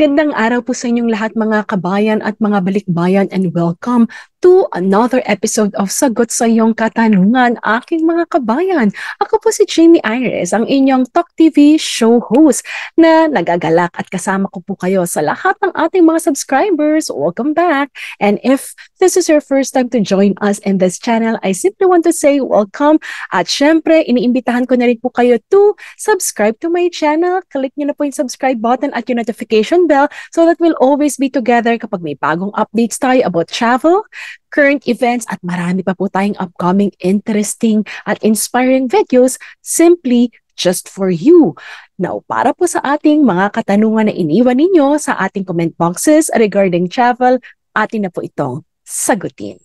Magandang araw po sa inyong lahat mga kabayan at mga balikbayan and welcome to another episode of Sagot sa iyong katanungan, aking mga kabayan. Ako po si Jamie Iris, ang inyong Talk TV show host na nagagalak at kasama ko po kayo sa lahat ng ating mga subscribers. Welcome back! And if this is your first time to join us in this channel, I simply want to say welcome. At syempre, iniimbitahan ko na rin po kayo to subscribe to my channel. Click nyo na po yung subscribe button at yung notification bell so that we'll always be together kapag may bagong updates tayo about travel, current events at marami pa po tayong upcoming interesting at inspiring videos simply just for you. Now, para po sa ating mga katanungan na iniwan ninyo sa ating comment boxes regarding travel, atin na po itong sagutin.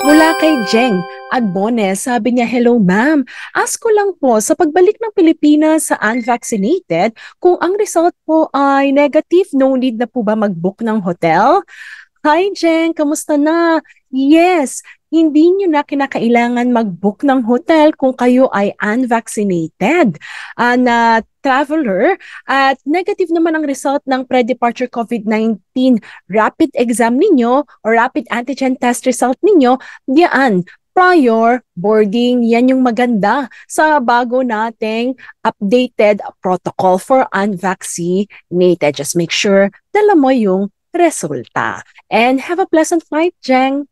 Mula kay Jeng Agbones, sabi niya, Hello ma'am, ask ko lang po sa pagbalik ng Pilipinas sa unvaccinated, kung ang result po ay negative, no need na po ba mag-book ng hotel? Hi Jen, kamusta na? Yes, hindi nyo na kinakailangan mag-book ng hotel kung kayo ay unvaccinated uh, na traveler at negative naman ang result ng pre-departure COVID-19 rapid exam ninyo or rapid antigen test result ninyo, diyan prior boarding. Yan yung maganda sa bago nating updated protocol for unvaccinated. Just make sure dala mo yung resulta. And have a pleasant flight, Jeng!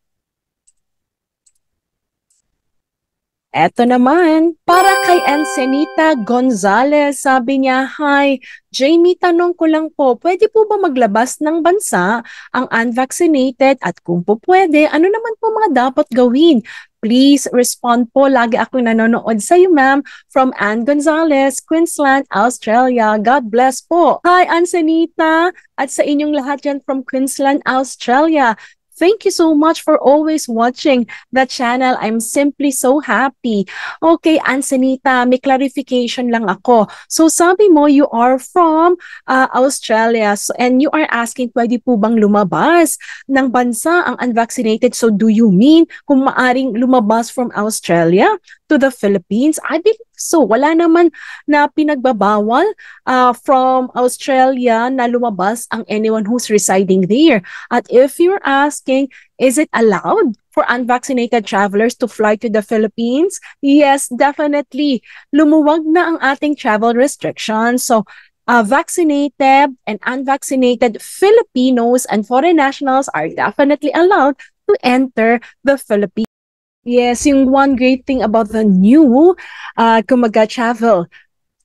Eto naman, para kay Ensenita Gonzalez, sabi niya, Hi, Jamie, tanong ko lang po, pwede po ba maglabas ng bansa ang unvaccinated at kung po pwede, ano naman po mga dapat gawin? Please respond po. Lagi ako nanonood sa iyo, ma'am. From Anne Gonzalez, Queensland, Australia. God bless po. Hi, Ansenita. At sa inyong lahat yan from Queensland, Australia. Thank you so much for always watching the channel. I'm simply so happy. Okay, Ansenita, may clarification lang ako. So sabi mo you are from uh, Australia so, and you are asking pwede po bang lumabas ng bansa ang unvaccinated. So do you mean kung maaring lumabas from Australia to the Philippines? I believe so. Wala naman na pinagbabawal uh, from Australia na lumabas ang anyone who's residing there. At if you're asking, is it allowed for unvaccinated travelers to fly to the Philippines? Yes, definitely. Lumuwag na ang ating travel restrictions. So, uh, vaccinated and unvaccinated Filipinos and foreign nationals are definitely allowed to enter the Philippines. Yes, yung one great thing about the new uh, kumaga travel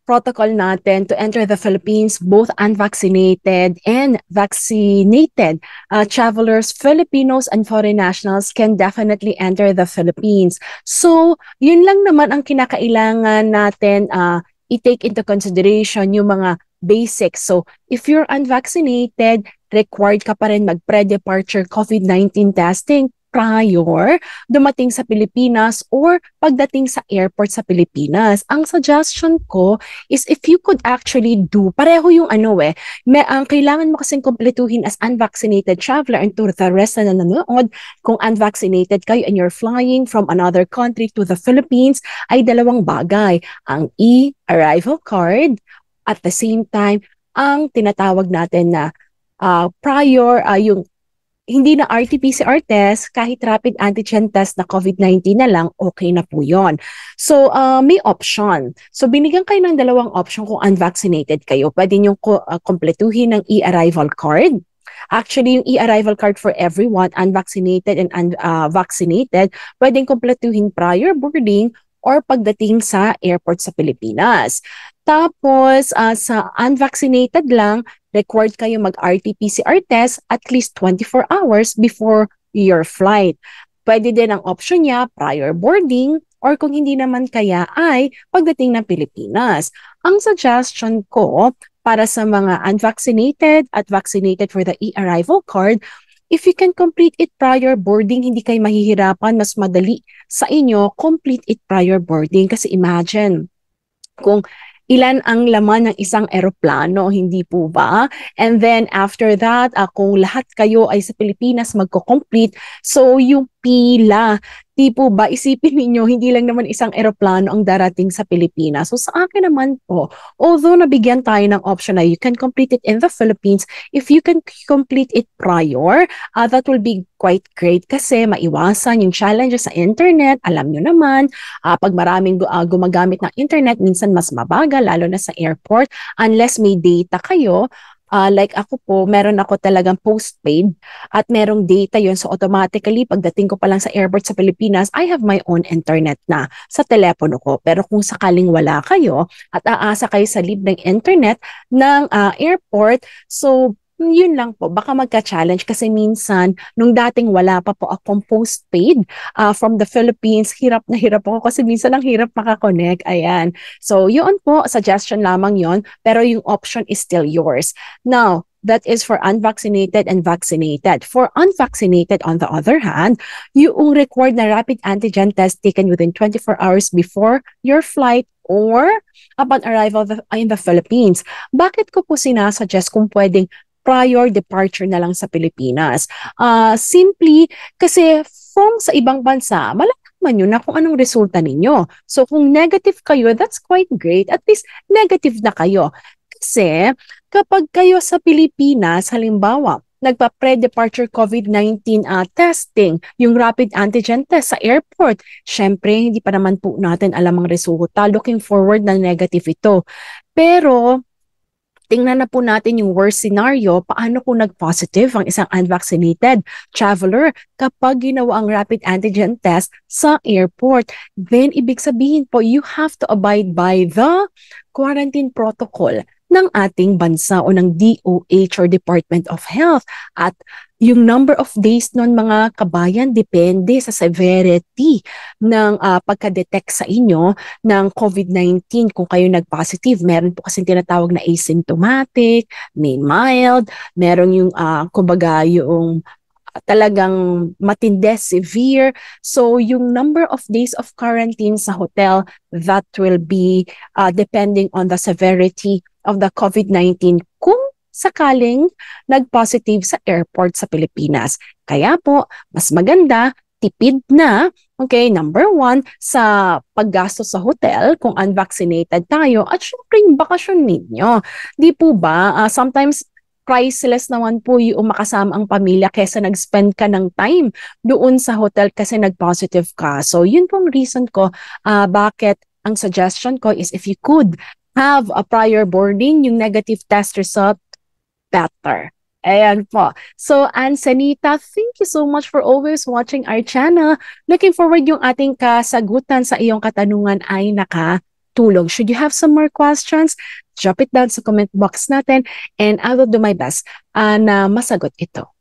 protocol natin to enter the Philippines, both unvaccinated and vaccinated uh, travelers, Filipinos and foreign nationals can definitely enter the Philippines. So, yun lang naman ang kinakailangan natin uh, i-take into consideration yung mga basics. So, if you're unvaccinated, required ka pa rin mag-pre-departure COVID-19 testing prior dumating sa Pilipinas or pagdating sa airport sa Pilipinas. Ang suggestion ko is if you could actually do, pareho yung ano eh, may, ang kailangan mo kasing kumpletuhin as unvaccinated traveler and to the rest na nanonood, kung unvaccinated kayo and you're flying from another country to the Philippines, ay dalawang bagay. Ang e-arrival card at the same time, ang tinatawag natin na uh, prior, uh, yung hindi na RT-PCR test, kahit rapid antigen test na COVID-19 na lang, okay na po yon. So, uh, may option. So, binigyan kayo ng dalawang option kung unvaccinated kayo. Pwede nyo uh, kompletuhin ng e-arrival card. Actually, yung e-arrival card for everyone, unvaccinated and unvaccinated, uh, pwedeng kompletuhin prior boarding or pagdating sa airport sa Pilipinas. Tapos, uh, sa unvaccinated lang, required kayo mag-RT-PCR test at least 24 hours before your flight. Pwede din ang option niya, prior boarding, or kung hindi naman kaya ay pagdating ng Pilipinas. Ang suggestion ko para sa mga unvaccinated at vaccinated for the e-arrival card, if you can complete it prior boarding, hindi kayo mahihirapan, mas madali sa inyo, complete it prior boarding. Kasi imagine, kung ilan ang laman ng isang eroplano, hindi po ba? And then after that, uh, kung lahat kayo ay sa Pilipinas magko-complete, so yung pila. Di po ba, isipin ninyo, hindi lang naman isang eroplano ang darating sa Pilipinas. So sa akin naman po, although nabigyan tayo ng option na you can complete it in the Philippines, if you can complete it prior, uh, that will be quite great kasi maiwasan yung challenges sa internet. Alam nyo naman, uh, pag maraming uh, gumagamit ng internet, minsan mas mabagal, lalo na sa airport. Unless may data kayo, Uh, like ako po, meron ako talagang postpaid at merong data yon So automatically, pagdating ko pa lang sa airport sa Pilipinas, I have my own internet na sa telepono ko. Pero kung sakaling wala kayo at aasa kayo sa libreng internet ng uh, airport, so yun lang po, baka magka-challenge kasi minsan, nung dating wala pa po akong postpaid uh, from the Philippines, hirap na hirap ako kasi minsan ang hirap makakonect. Ayan. So, yun po, suggestion lamang yon pero yung option is still yours. Now, that is for unvaccinated and vaccinated. For unvaccinated, on the other hand, yung required na rapid antigen test taken within 24 hours before your flight or upon arrival in the Philippines. Bakit ko po sinasuggest kung pwedeng prior departure na lang sa Pilipinas. Uh, simply kasi from sa ibang bansa, malalaman nyo na kung anong resulta ninyo. So kung negative kayo, that's quite great. At least negative na kayo. Kasi kapag kayo sa Pilipinas, halimbawa, nagpa-pre-departure COVID-19 uh, testing, yung rapid antigen test sa airport. Syempre, hindi pa naman po natin alam ang resulta. Looking forward na negative ito. Pero tingnan na po natin yung worst scenario, paano kung nag-positive ang isang unvaccinated traveler kapag ginawa ang rapid antigen test sa airport. Then, ibig sabihin po, you have to abide by the quarantine protocol ng ating bansa o ng DOH or Department of Health. At yung number of days nun mga kabayan depende sa severity ng uh, pagka-detect sa inyo ng COVID-19 kung kayo nag-positive. Meron po kasi tinatawag na asymptomatic, may mild, meron yung uh, kumbaga yung talagang matindi, severe. So yung number of days of quarantine sa hotel, that will be uh, depending on the severity of the COVID-19 kung sakaling nag-positive sa airport sa Pilipinas. Kaya po, mas maganda, tipid na, okay, number one, sa paggasto sa hotel kung unvaccinated tayo at syempre yung bakasyon ninyo. Di po ba, uh, sometimes priceless naman po yung makasama ang pamilya kesa nag-spend ka ng time doon sa hotel kasi nag-positive ka. So, yun pong reason ko uh, bakit ang suggestion ko is if you could have a prior boarding, yung negative test result better. Ayan po. So, Ansanita, thank you so much for always watching our channel. Looking forward yung ating kasagutan sa iyong katanungan ay nakatulong. Should you have some more questions, drop it down sa comment box natin and I will do my best uh, na masagot ito.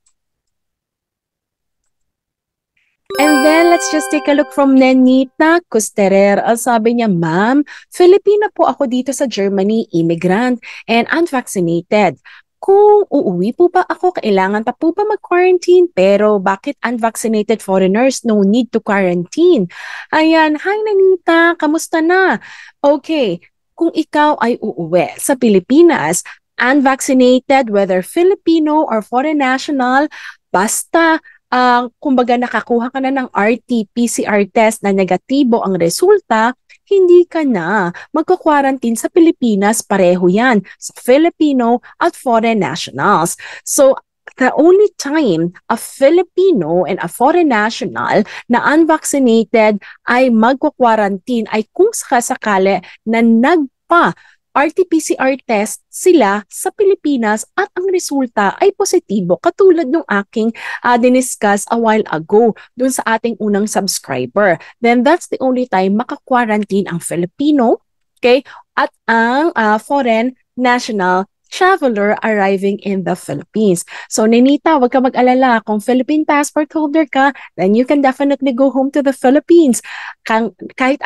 And then, let's just take a look from Nenita Custerer. Ang sabi niya, Ma'am, Filipina po ako dito sa Germany, immigrant, and unvaccinated kung uuwi po ba ako, kailangan pa po ba mag-quarantine? Pero bakit unvaccinated foreigners no need to quarantine? Ayan, hi Nanita, kamusta na? Okay, kung ikaw ay uuwi sa Pilipinas, unvaccinated, whether Filipino or foreign national, basta uh, kumbaga nakakuha ka na ng RT-PCR test na negatibo ang resulta, hindi ka na magka-quarantine sa Pilipinas, pareho yan sa Filipino at foreign nationals. So, the only time a Filipino and a foreign national na unvaccinated ay magko-quarantine ay kung sakasakali na nagpa RT-PCR test sila sa Pilipinas at ang resulta ay positibo katulad ng aking uh, diniscuss a while ago dun sa ating unang subscriber. Then that's the only time maka-quarantine ang Filipino okay, at ang uh, foreign national traveler arriving in the Philippines. So, Nenita, wag ka mag-alala. Kung Philippine passport holder ka, then you can definitely go home to the Philippines. Kang, kahit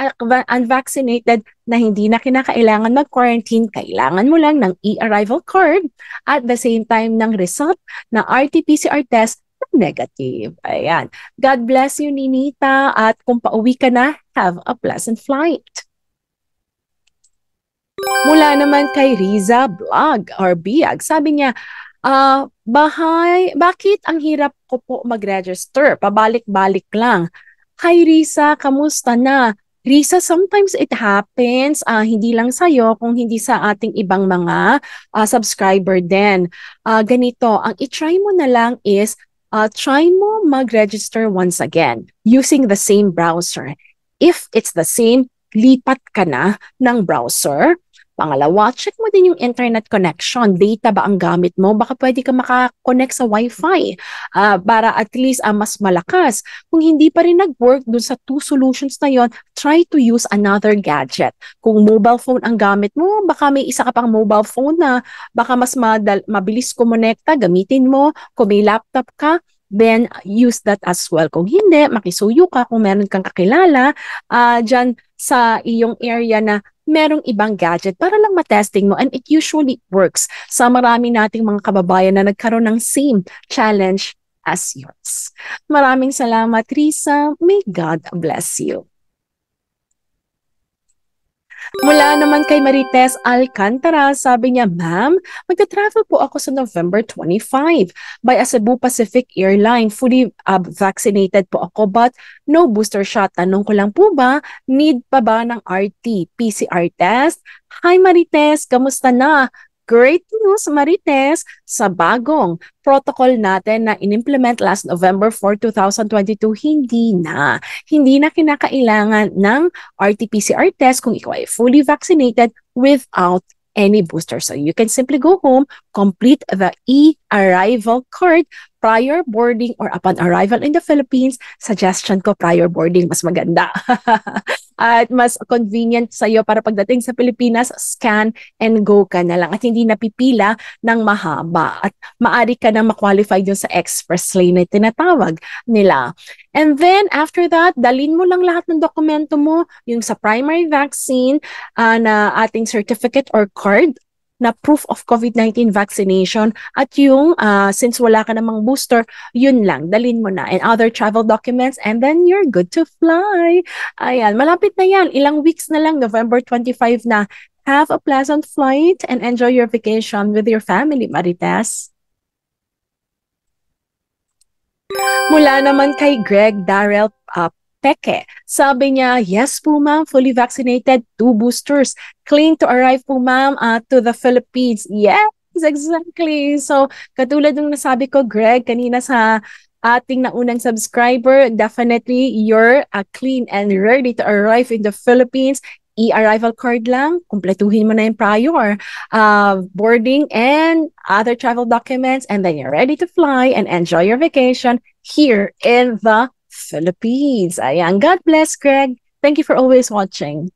unvaccinated na hindi na kinakailangan mag-quarantine, kailangan mo lang ng e-arrival card at the same time ng result na RT-PCR test negative. Ayan. God bless you, Ninita. At kung pauwi ka na, have a pleasant flight. Mula naman kay Riza Blog or Biag, sabi niya, Ah, bahay, bakit ang hirap ko po mag-register? Pabalik-balik lang. Hi Risa, kamusta na? Risa, sometimes it happens, ah, hindi lang sa'yo, kung hindi sa ating ibang mga ah, subscriber din. Ah, ganito, ang i-try mo na lang is, ah, try mo mag-register once again using the same browser. If it's the same, lipat ka na ng browser Pangalawa, check mo din yung internet connection. Data ba ang gamit mo? Baka pwede ka makakonect sa Wi-Fi uh, para at least uh, mas malakas. Kung hindi pa rin nag-work dun sa two solutions na yon, try to use another gadget. Kung mobile phone ang gamit mo, baka may isa ka pang mobile phone na baka mas madal- mabilis kumonekta, gamitin mo. Kung may laptop ka, then use that as well. Kung hindi, makisuyo ka kung meron kang kakilala uh, dyan sa iyong area na merong ibang gadget para lang matesting mo and it usually works sa marami nating mga kababayan na nagkaroon ng same challenge as yours. Maraming salamat, Risa. May God bless you. Mula naman kay Marites Alcantara, sabi niya, Ma'am, magta-travel po ako sa November 25 by a Cebu Pacific Airline. Fully uh, vaccinated po ako but no booster shot. Tanong ko lang po ba, need pa ba ng RT, PCR test? Hi Marites, kamusta na? Great news, Marites, sa bagong protocol natin na inimplement last November 4, 2022, hindi na. Hindi na kinakailangan ng RT-PCR test kung ikaw ay fully vaccinated without any booster. So you can simply go home, complete the e-arrival card prior boarding or upon arrival in the Philippines. Suggestion ko prior boarding, mas maganda. at mas convenient sa iyo para pagdating sa Pilipinas, scan and go ka na lang at hindi napipila ng mahaba at maari ka nang ma-qualify dun sa express lane na tinatawag nila. And then after that, dalin mo lang lahat ng dokumento mo, yung sa primary vaccine uh, na ating certificate or card na proof of COVID-19 vaccination at yung uh, since wala ka namang booster, yun lang, dalin mo na and other travel documents and then you're good to fly. Ayan, malapit na yan. Ilang weeks na lang, November 25 na. Have a pleasant flight and enjoy your vacation with your family, Marites. Mula naman kay Greg Darrell uh, Peke. Sabi niya, yes po ma'am, fully vaccinated, two boosters. Clean to arrive po ma'am uh, to the Philippines. Yes, exactly. So, katulad ng nasabi ko, Greg, kanina sa ating naunang subscriber, definitely you're uh, clean and ready to arrive in the Philippines e-arrival card lang, kumpletuhin mo na yung prior uh, boarding and other travel documents, and then you're ready to fly and enjoy your vacation here in the Philippines. Ayan. God bless, Greg. Thank you for always watching.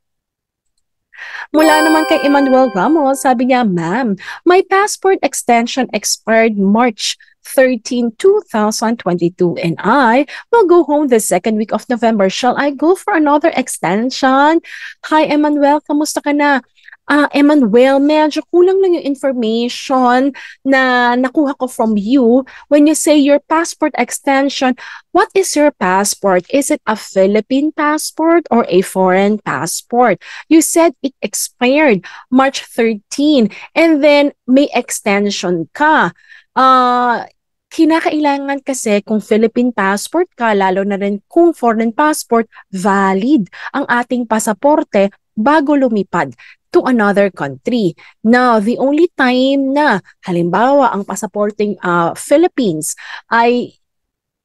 Mula naman kay Emmanuel Ramos, sabi niya, Ma'am, my passport extension expired March 13, 2022 and I will go home the second week of November. Shall I go for another extension? Hi, Emmanuel. Kamusta ka na? Uh, Emmanuel, medyo kulang lang yung information na nakuha ko from you. When you say your passport extension, what is your passport? Is it a Philippine passport or a foreign passport? You said it expired March 13 and then may extension ka. Uh, kinakailangan kasi kung Philippine passport ka, lalo na rin kung foreign passport, valid ang ating pasaporte bago lumipad to another country. Now, the only time na halimbawa ang pasaporting uh, Philippines ay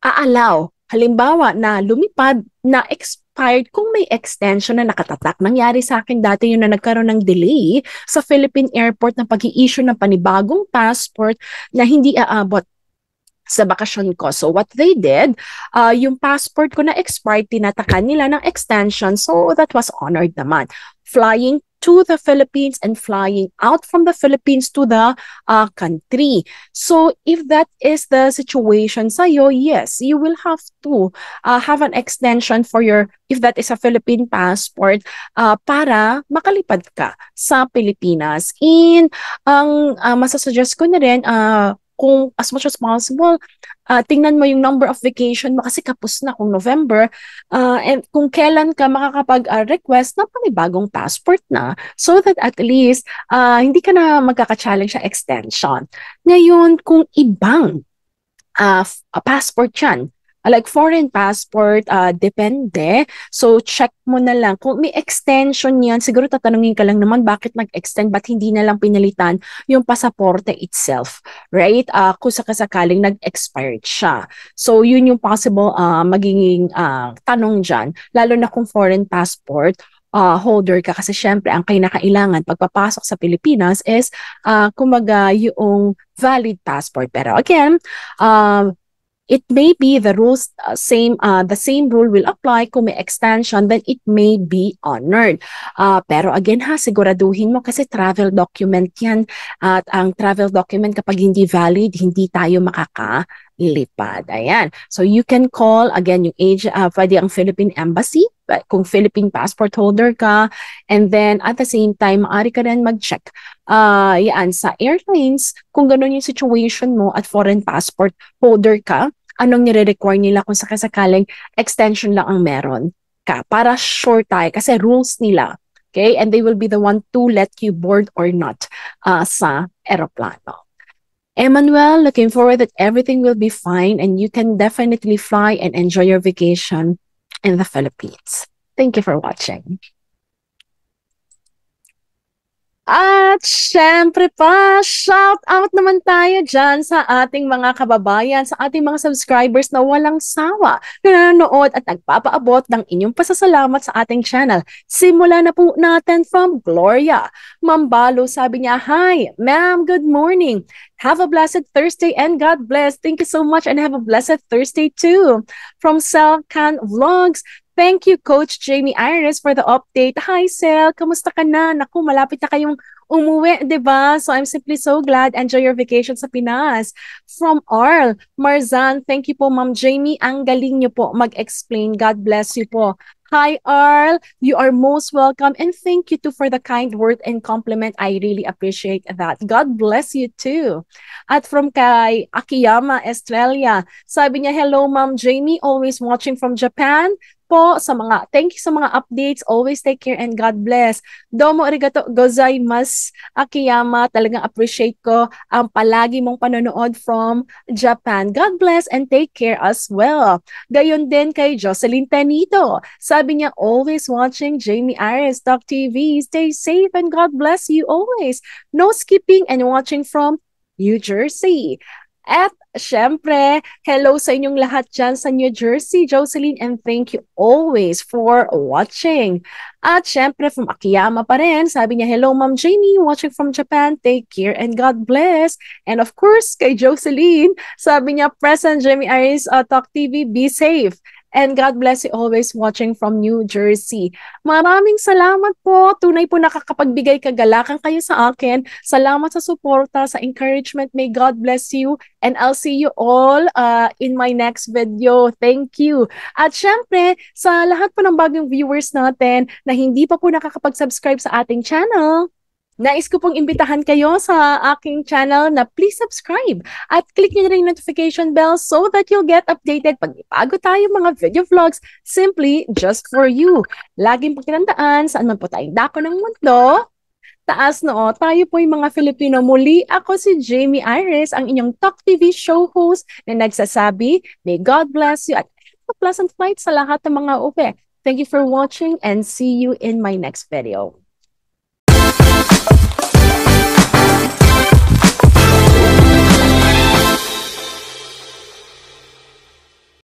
aalaw, halimbawa na lumipad na expired kung may extension na nakatatak. Nangyari sa akin dati yun na nagkaroon ng delay sa Philippine Airport na pag issue ng panibagong passport na hindi aabot sa bakasyon ko. So what they did, uh, yung passport ko na expired, tinatakan nila ng extension. So that was honored naman. Flying to the Philippines and flying out from the Philippines to the uh, country. So if that is the situation sa'yo, yes, you will have to uh, have an extension for your, if that is a Philippine passport, uh, para makalipad ka sa Pilipinas. In ang uh, masasuggest ko na rin, uh, kung as much as possible, uh, tingnan mo yung number of vacation mo kasi kapos na kung November uh, and kung kailan ka makakapag-request uh, na panibagong passport na so that at least uh, hindi ka na magkaka-challenge sa extension. Ngayon, kung ibang uh, passport yan, like foreign passport, uh, depende. So, check mo na lang. Kung may extension yan, siguro tatanungin ka lang naman bakit nag-extend, ba't hindi na lang pinalitan yung pasaporte itself, right? Uh, kung sakasakaling nag-expired siya. So, yun yung possible uh, magiging uh, tanong dyan, lalo na kung foreign passport, uh, holder ka kasi syempre ang kinakailangan pagpapasok sa Pilipinas is uh, kumaga yung valid passport. Pero again, uh, it may be the rules uh, same uh, the same rule will apply kung may extension then it may be honored. Uh, pero again ha siguraduhin mo kasi travel document yan. At ang travel document kapag hindi valid hindi tayo makakalipad. Ayan. So you can call again yung age uh, pwede ang Philippine Embassy kung Philippine passport holder ka and then at the same time maaari ka rin mag-check uh, yan sa airlines. Kung ganun yung situation mo at foreign passport holder ka anong nire-require nila kung sakasakaling extension lang ang meron ka para sure tayo kasi rules nila okay and they will be the one to let you board or not uh, sa eroplano Emmanuel, looking forward that everything will be fine and you can definitely fly and enjoy your vacation in the Philippines. Thank you for watching. At syempre pa, shout out naman tayo dyan sa ating mga kababayan, sa ating mga subscribers na walang sawa na nanonood at nagpapaabot ng inyong pasasalamat sa ating channel. Simula na po natin from Gloria. Mambalo sabi niya, Hi, ma'am, good morning. Have a blessed Thursday and God bless. Thank you so much and have a blessed Thursday too. From Selcan Vlogs, Thank you, Coach Jamie Iris, for the update. Hi, Sel. Kamusta ka na? Naku, malapit na kayong umuwi, di ba? So I'm simply so glad. Enjoy your vacation sa Pinas. From Arl, Marzan, thank you po, Ma'am Jamie. Ang galing niyo po mag-explain. God bless you po. Hi, Arl. You are most welcome. And thank you too for the kind word and compliment. I really appreciate that. God bless you too. At from kay Akiyama Estrella, sabi niya, Hello, Ma'am Jamie. Always watching from Japan po sa mga, thank you sa mga updates. Always take care and God bless. Domo arigato gozaimasu, Akiyama. Talagang appreciate ko ang palagi mong panonood from Japan. God bless and take care as well. Gayon din kay Jocelyn Tenito. Sa sabi niya, always watching Jamie Iris Talk TV. Stay safe and God bless you always. No skipping and watching from New Jersey. At syempre, hello sa inyong lahat dyan sa New Jersey, Jocelyn, and thank you always for watching. At syempre, from Akiyama pa rin, sabi niya, hello Ma'am Jamie, watching from Japan, take care and God bless. And of course, kay Jocelyn, sabi niya, present Jamie Iris uh, Talk TV, be safe. And God bless you always watching from New Jersey. Maraming salamat po. Tunay po nakakapagbigay kagalakan kayo sa akin. Salamat sa suporta, sa encouragement. May God bless you. And I'll see you all uh, in my next video. Thank you. At syempre, sa lahat po ng bagong viewers natin na hindi pa po nakakapag-subscribe sa ating channel, Nais ko pong imbitahan kayo sa aking channel na please subscribe at click nyo rin notification bell so that you'll get updated pag ipago tayo mga video vlogs simply just for you. Laging pagkinandaan saan man po tayong dako ng mundo. Taas noo, tayo po yung mga Filipino. Muli ako si Jamie Iris, ang inyong Talk TV show host na nagsasabi, May God bless you at a pleasant flight sa lahat ng mga upe. Thank you for watching and see you in my next video.